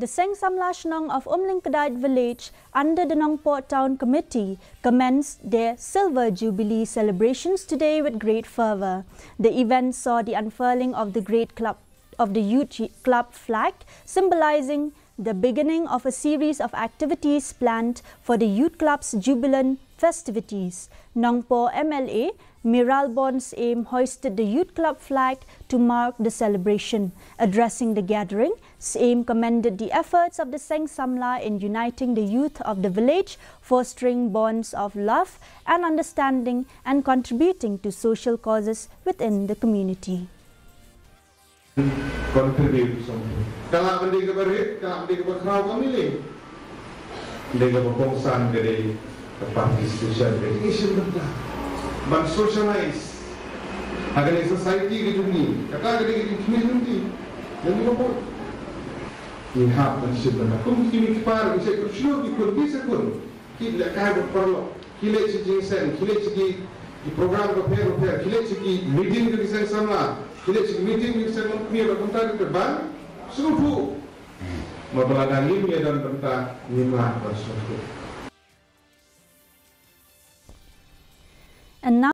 The Seng Samla Shnong of Umlyngkdait village under the Nongpoh Town Committee commenced their Silver Jubilee celebrations today with great fervour. The event saw the unfurling of the great club of the youth club flag symbolising the beginning of a series of activities planned for the youth club's jubilant festivities. Nongpoh MLA Mayralborn Syiem hoisted the youth club flag to mark the celebration. Addressing the gathering, Syiem commended the efforts of the Seng Samla in uniting the youth of the village, fostering bonds of love and understanding and contributing to social causes within the community. Lepas di social education rendah. Bang socialize Agar ni society ke dunia Kata agar ni kini nanti Dan ni kompon Ni hap dan syed dan Mungkin ni kepar Mungkin ni kepar Mungkin ni kepar Mungkin ni kepar Mungkin ni kepar Mungkin ni kepar Mungkin ni kepar Mungkin ni program ke pair pair kita cuci meeting ke disen sama. Kita cuci meeting ke disen mungkin ada pun tak terbang seluruh mau belakang ini dan tentang Nima persoalan And now